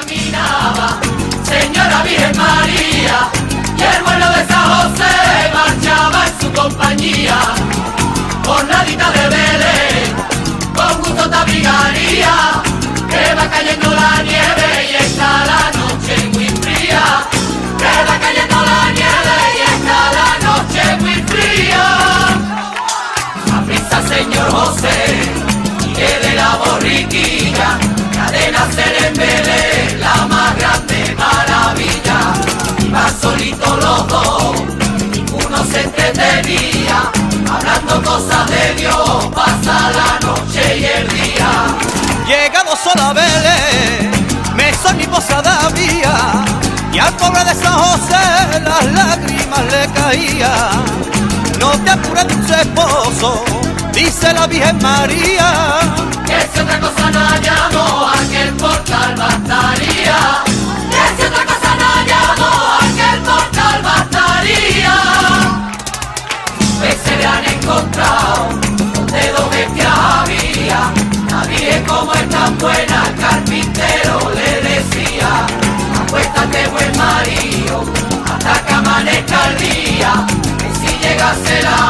caminaba, señora Virgen María, y el vuelo de San José marchaba en su compañía, por ladita de Belén, con gusto te abrigaría, que va cayendo la nieve y está la noche muy fría, que va cayendo la nieve y está la noche muy fría. A prisa, señor José, entretenía, hablando cosas de Dios, pasa la noche y el día. Llegado solo a Belén, me son mi posada mía, y al pobre de San José las lágrimas le caían. No te apures dulce esposo, dice la Virgen María. Que como es tan buena, carpintero le decía. Acuéstate buen marido, hasta que amanezca el día. Que si llegase la